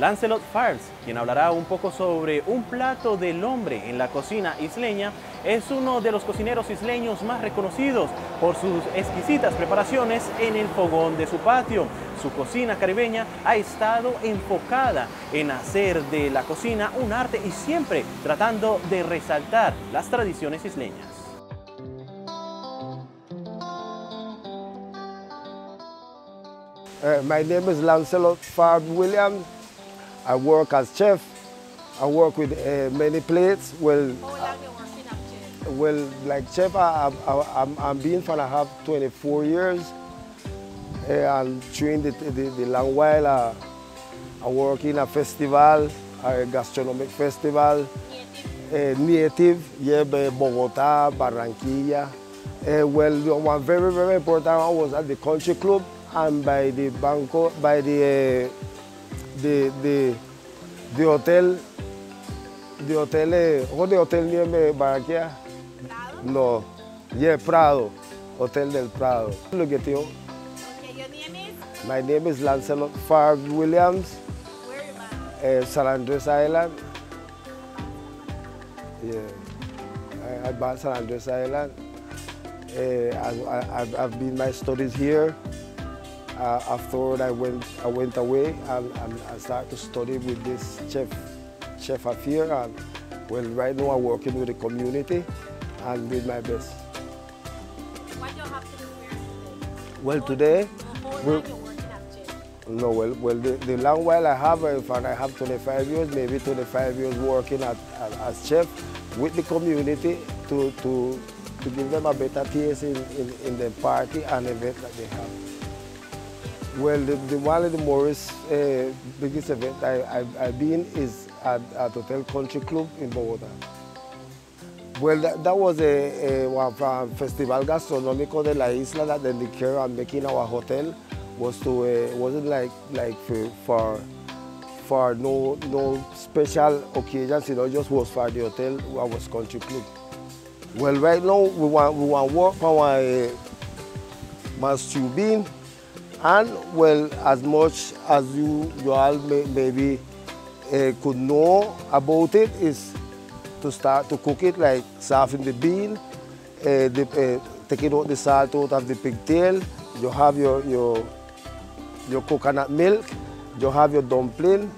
Lancelot Farms, quien hablará un poco sobre un plato del hombre en la cocina isleña, es uno de los cocineros isleños más reconocidos por sus exquisitas preparaciones en el fogón de su patio. Su cocina caribeña ha estado enfocada en hacer de la cocina un arte y siempre tratando de resaltar las tradiciones isleñas. Uh, my name is Lancelot Farb Williams. I work as chef. I work with uh, many plates. Well, How long you working at chef? well, like chef, I, I, I'm, I'm being for I have 24 years. Uh, and during the, the, the long while, uh, I work in a festival, a gastronomic festival, Native? uh, native, yeah, by Bogota, Barranquilla. Uh, well, one very, very important one was at the country club and by the banco, by the, the, the, the hotel, the hotel, uh, what the hotel me, Barranquilla? No, yeah, Prado, Hotel del Prado. Look at you. Okay, your name is? My name is Lancelot Farb Williams, Where you born? uh, San Andres Island. Yeah, I, I San Andres Island. Uh, I, I, I've been my studies here. Uh, afterward, I went, I went away and, and I started to study with this chef, chef here. And well, right now I'm working with the community and doing my best. What you have to do here Well, today, How long we- working at? No, well, well the, the long while I have, if I have 25 years, maybe 25 years working at, as, as chef with the community to, to, to give them a better taste in, in, in the party and event that they have. Well, the, the one of the Morris uh, biggest event I, I've, I've been is at, at Hotel Country Club in Bogota. Well, that, that was a, a Festival Gastronómico de la Isla that the liquor I'm making our hotel was to uh, wasn't like like for, for for no no special occasions, you know, just was for the hotel. I was country club. Well, right now we want we want work on my uh, my stew bean, and well, as much as you you all may, maybe uh, could know about it is to start to cook it like soften the bean, uh, the, uh, taking out the salt out of the pigtail. You have your, your, your coconut milk, you have your dumpling,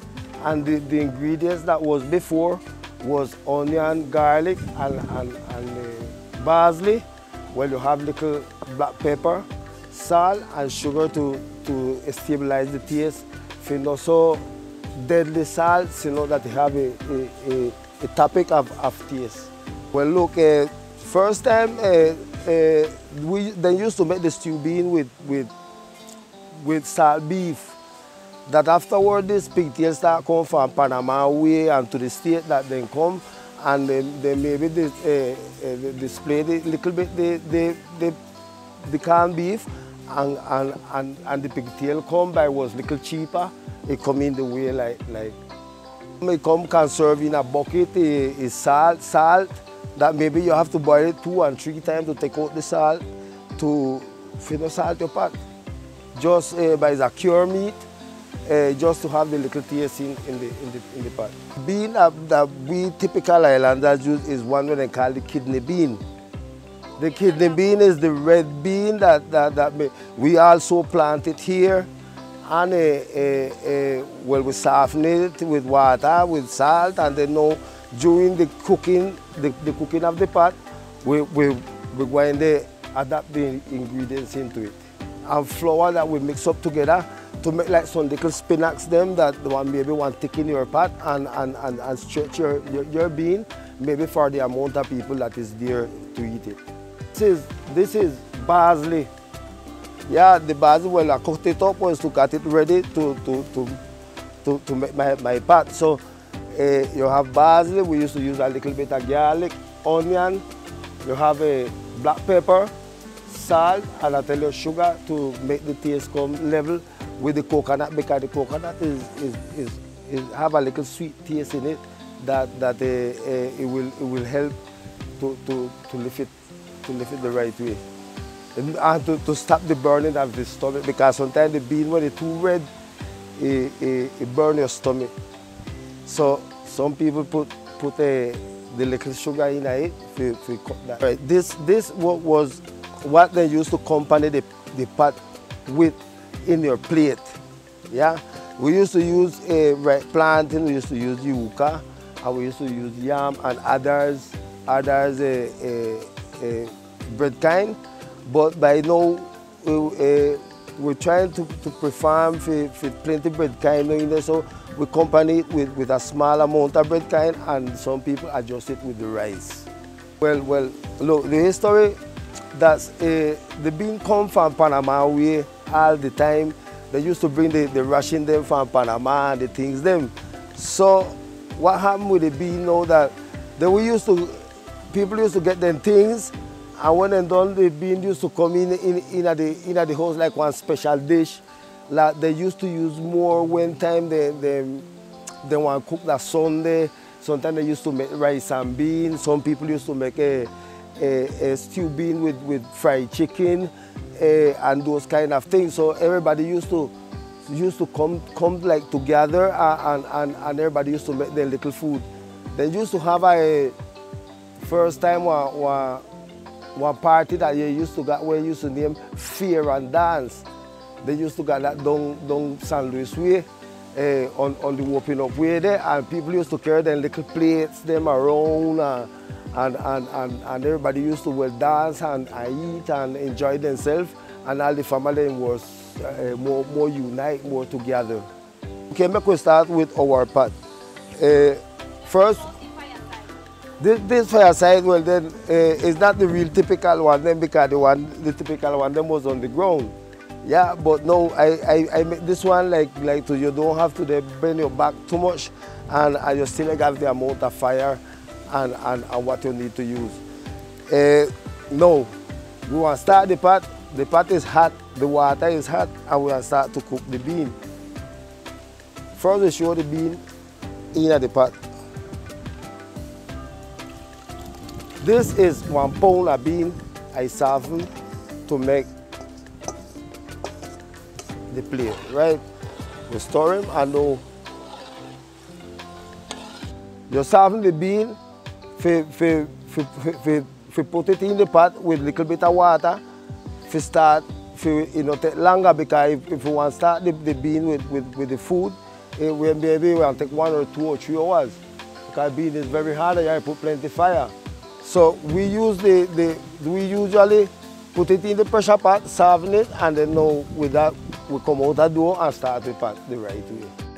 and the, the ingredients that was before was onion, garlic, and, and, and uh, parsley. Well, you have little black pepper, salt, and sugar to, to stabilize the taste. For also deadly salt, you know that have a, a, a, a topic of, of taste. Well, look, uh, first time uh, uh, we they used to make the stew bean with, with, with salt beef. That afterward, this pigtail start come from Panama way and to the state that then come and then they maybe they, uh, uh, they display the little bit the, the, the, the canned beef and, and, and, and the pigtail come by was little cheaper. It come in the way like, like it come can serve in a bucket, eh, is salt, salt, that maybe you have to boil it two and three times to take out the salt to finish salt your pot. Just uh, by the cure meat, uh, just to have the little taste in, in, the, in, the, in the pot. Bean uh, that we typical islanders use is one that they call the kidney bean. The kidney bean is the red bean that, that, that we- also plant it here and uh, uh, uh, well, we soften it with water, with salt, and then now during the cooking, the, the cooking of the pot, we, we, we're going to adapt the ingredients into it. And flour that we mix up together to make like some little spinach them that the one maybe one thick in your pot and, and, and, and stretch your, your, your bean, maybe for the amount of people that is there to eat it. This is, this is parsley. Yeah, the basil, well, I cooked it up was to get it ready to, to, to, to, to make my, my pot. So uh, you have basil, we used to use a little bit of garlic, onion, you have a black pepper, salt, and I tell you sugar to make the taste come level with the coconut because the coconut is, is, is, is have a little sweet taste in it that, that uh, it, will, it will help to, to, to lift it to lift it the right way. And, and to, to stop the burning of the stomach because sometimes the bean when it's too red, it, it, it burn your stomach. So some people put put a, the little sugar in it to, to cut that. Right. This this what was what they used to accompany the, the pot with in your plate. Yeah. We used to use eh, a right, plantain, we used to use yuca, and we used to use yam and others, others a, a, bread kind. But by now, uh, we're trying to, to perform for, for plenty bread kind in there, so we accompany it with, with a small amount of bread kind, and some people adjust it with the rice. Well, well, look, the history that's uh, the bean come from Panama way all the time. They used to bring the, the ration them from Panama and the things them. So what happened with the bean now that they we used to, people used to get them things and when they done the bean used to come in in, in, at the, in at the house like one special dish. Like they used to use more when time they, they, they want to cook that Sunday. Sometimes they used to make rice and beans. Some people used to make a, a, a stew bean with, with fried chicken uh, and those kind of things. So everybody used to used to come come like together and, and, and everybody used to make their little food. They used to have a first time one, one, one party that you used to get we used to name Fear and Dance. They used to get that down, down San Luis way. Uh, on, on the open up way there and people used to carry their little plates them around uh, and, and, and, and everybody used to well dance and, and eat and enjoy themselves and all the family was uh, more, more unite, more together. Okay, make we start with our part. Uh, first, this, this fireside, well then, uh, is not the real typical one then because the one, the typical one then was on the ground. Yeah, but no, I, I, I make this one like, like to, you don't have to bend your back too much and, and you still have the amount of fire and, and, and what you need to use. Uh, no, we want to start the pot. The pot is hot, the water is hot, and we want to start to cook the bean. First, we show the bean in the pot. This is one pound of bean I soften to make the plate, right? We store them and now you soften the bean, for, for put it in the pot with a little bit of water, for start, you know, take longer because if, if you want to start the, the bean with, with, with the food, eh, it will maybe will take one or two or three hours. Because bean is very hard and you put plenty fire. So we use the, the we usually put it in the pressure pot, soften it, and then now with that we come out the door and start the pot the right way.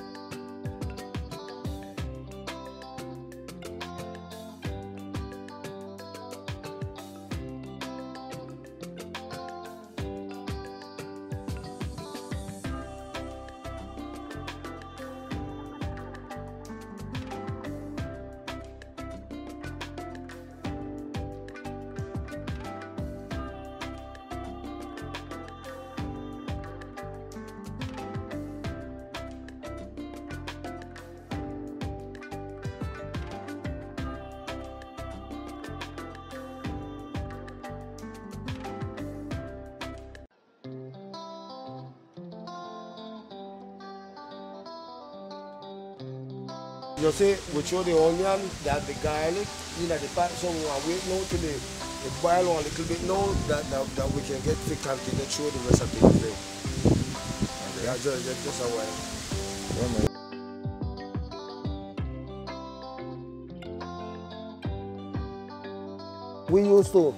You see, we throw the onion, that the garlic, in at the pot, so we want to wait now till it, it boil a little bit now that, that, that we can get to continue through the rest of the day. Yeah, just, just, just a while. We used to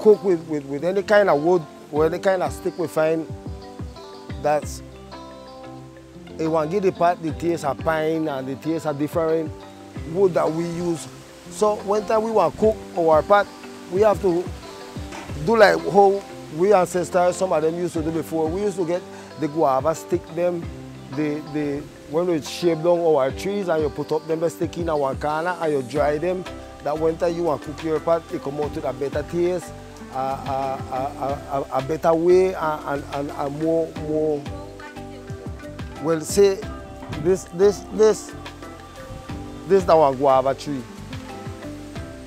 cook with, with, with any kind of wood or any kind of stick we find that's it want give the taste of pine and the taste of different wood that we use. So when time we want to cook our pot, we have to do like how we ancestors, some of them used to do before. We used to get the guava stick them, the, the when we shape down our trees and you put up them stick in our corner and you dry them. That when time you want to cook your pot, it come out with a better taste, a, a, a, a, better way and, and, and more more well, say this, this, this, this is our guava tree.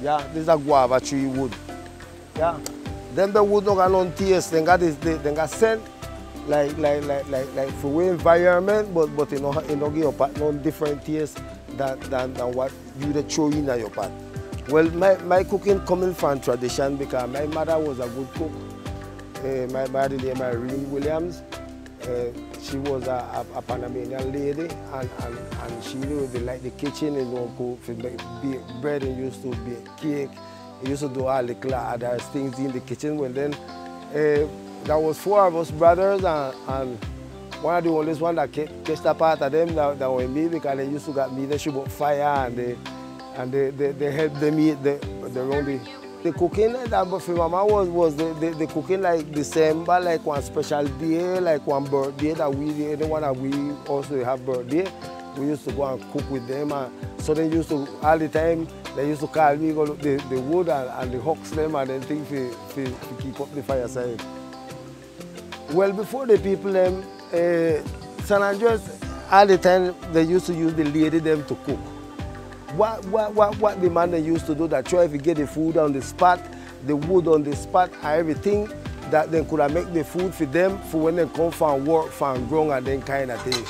Yeah, this is a guava tree wood. Yeah. Then the wood not no taste, they got this, they got scent, like like like like like for we environment, but but you know you know your pot no different taste than than, than what you the throw in your pot. Well, my, my cooking coming from tradition because my mother was a good cook. Uh, my mother name Irene Williams. Uh, she was a, a, a, Panamanian lady and, and, and she really like the kitchen, you know, cook for bake bread and used to bake cake. Used to do all the other things in the kitchen. Well then, uh, there was four of us brothers and, and one of the only one that catch the part of them that, that were me because they used to get me, they shoot up fire and they, and they, they, they help them eat the, the, the, the cooking that for mama was, was the, the, the, cooking like December, like one special day, like one birthday that we, anyone that we also have birthday, we used to go and cook with them. And so they used to, all the time, they used to call me, go the, the wood and, and the hooks them and then things to, to, keep up the fireside. Well, before the people them, uh, San Andres, all the time they used to use the lady them to cook. What, what, what, what the man they used to do that try to get the food on the spot, the wood on the spot, and everything that they could have make the food for them for when they come from work, from ground and then kind of thing.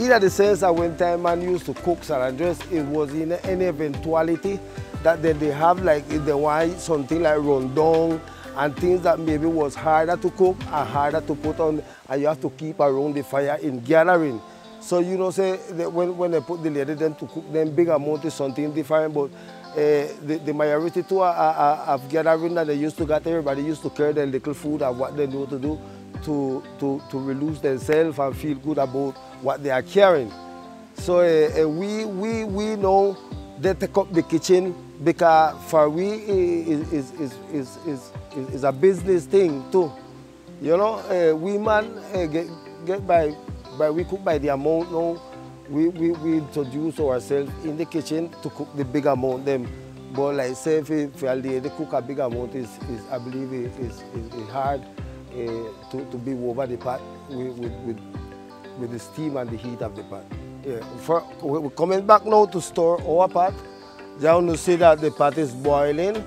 Either the sense that when time man used to cook San Andres, it was in any eventuality that then they have like if they want something like rondon and things that maybe was harder to cook and harder to put on and you have to keep around the fire in gathering. So you know say when, when they put the lady them to cook them big amount is something different but uh, the, the majority to are, uh, of gathering that they used to get everybody used to carry their little food and what they know to do to, to, to release themselves and feel good about what they are carrying. So uh, we, we, we know they take up the kitchen because for we is, is, is, is, is, is a business thing too. You know, uh, we man uh, get, get by, by, we cook by the amount now. We, we, we introduce ourselves in the kitchen to cook the big amount them. But like say if, if they cook a big amount is, I believe is, is, is hard uh, to, to be over the pot with, with, with, with the steam and the heat of the pot. Yeah. For, we're coming back now to store our pot. Down to see that the pot is boiling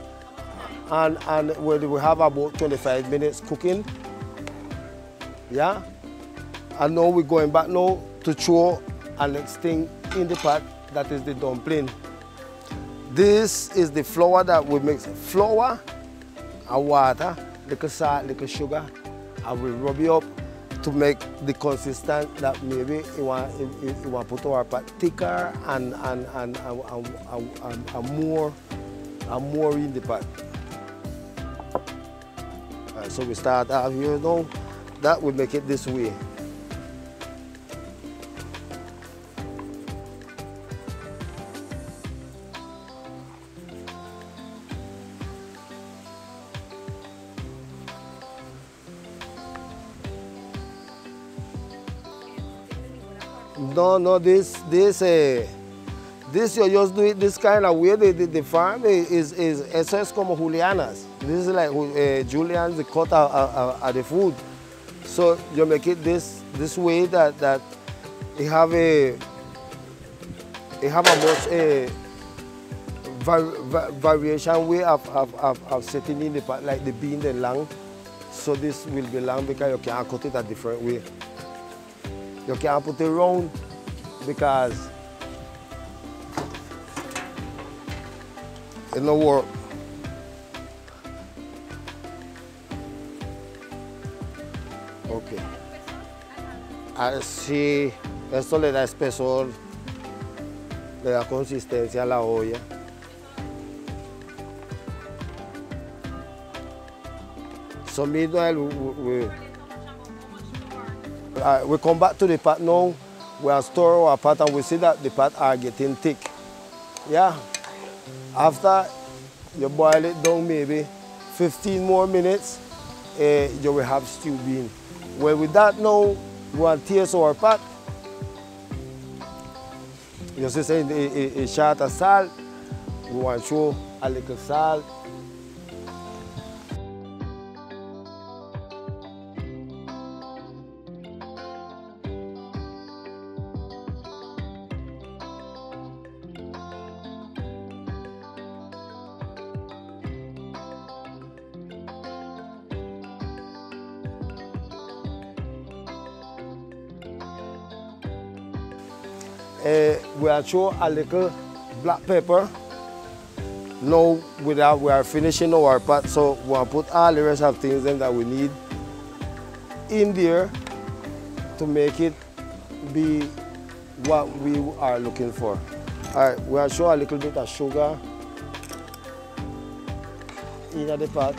and, and we have about 25 minutes cooking. Yeah? And now we're going back now to throw next thing in the pot, that is the dumpling. This is the flour that we mix. Flour and water, little salt, little sugar, and we rub it up to make the consistent that maybe you want, you, you want to put our pot thicker and, and, and, and, and, and, and more, and more in the pot. Right, so we start out here now, that will make it this way. No, no, this, this, uh, this you just do it this kind of way. The, the, the farm is, is, eso es como Juliana's. This is like uh, Julian's the cut of, the food. So you make it this, this way that, that it have a, it have a much a var, var, variation way of, of, of, of setting in the like the bean and long. So this will be long because you can cut it a different way. You can't put it round because it no work. Ok. Así, esto le da espesor, le da consistencia a la olla. So meanwhile, we, we, uh, we come back to the pot now, we are store our pot and we see that the pot are getting thick. Yeah. After you boil it down maybe 15 more minutes, uh, you will have stew bean. Well, with that now, we to taste our pot. You see, say a, a, a shot of salt. We want to show a little salt. Uh, we are show a little black pepper. Now we are, we are finishing our pot, so we to put all the rest of things in that we need in there to make it be what we are looking for. All right, we are show a little bit of sugar in the pot.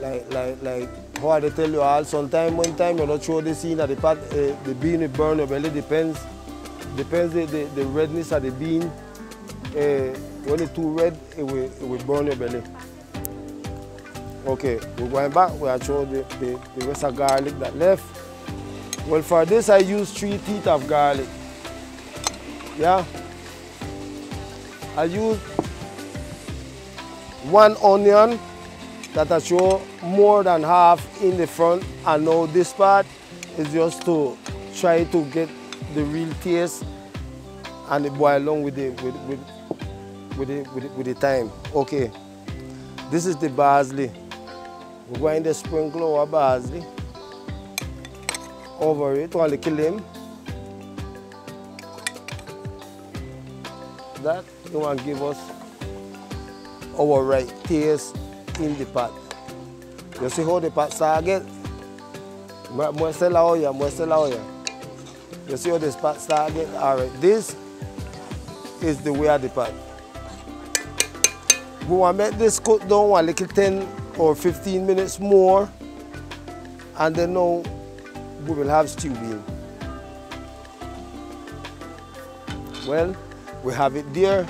Like, like, like how I tell you all, sometimes one time you don't throw this in the pot, uh, the bean will burn your belly, depends. Depends the, the, the redness of the bean. Uh, when it's too red, it will, it will burn your belly. Okay, we're going back, we are showing the, the, the rest of garlic that left. Well, for this I use three teeth of garlic. Yeah. I use one onion that I show more than half in the front and now this part is just to try to get the real taste and it boil along with the with, with, with, the, with, the, with the time. Okay, this is the parsley. We're going to sprinkle our parsley over it, while one little him. That you want to give us our right taste in the pot. You see how the pot start get? Muestra la olla, muestra la olla. You see how this pot start get? All right, this is the way of the pot. We want to make this cook down a little 10 or 15 minutes more and then now we will have stew bean. Well, we have it there.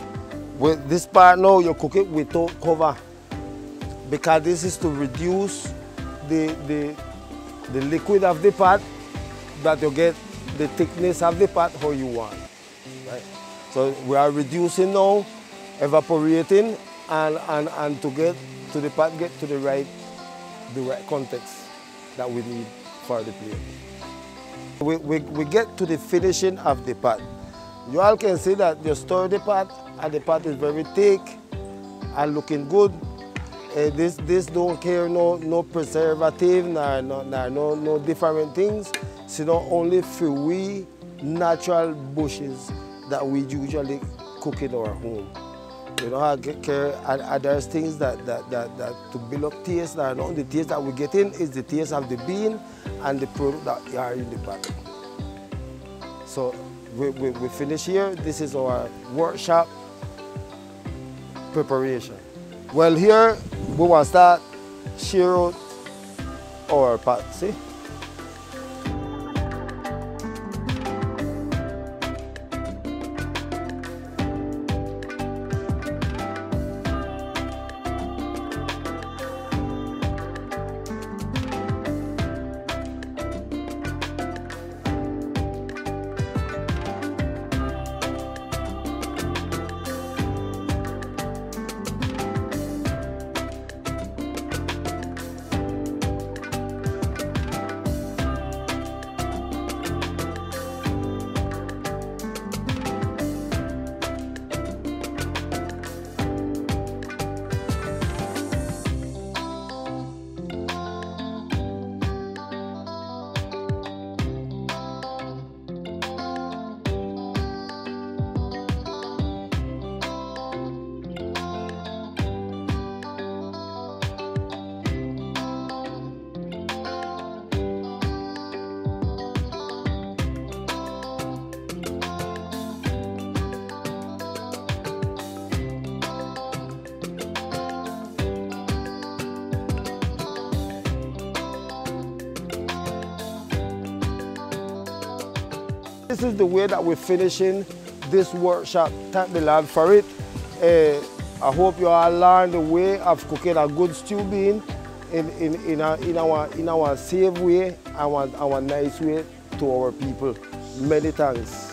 With this part now, you cook it without cover because this is to reduce the, the, the liquid of the pot that you get the thickness of the pot how you want. Right? So we are reducing now, evaporating, and, and, and to get to the pot, get to the right, the right context that we need for the plate. We, we, we get to the finishing of the pot. You all can see that you stir the pot and the pot is very thick and looking good. Uh, this this don't care no no preservative nor no no no, no different things. So not only for we natural bushes that we usually cook in our home. You know, I get care and, there's things that, that, that, that to build up taste that not the taste that we get in is the taste of the bean and the product that are in the pot. So we, we, we finish here. This is our workshop preparation. Well here we want to start shear out our This is the way that we're finishing this workshop. Thank the Lord for it. Uh, I hope you all learn the way of cooking a good stew bean in, in, in, our, in, our, in our safe way, our, our nice way to our people. Many thanks.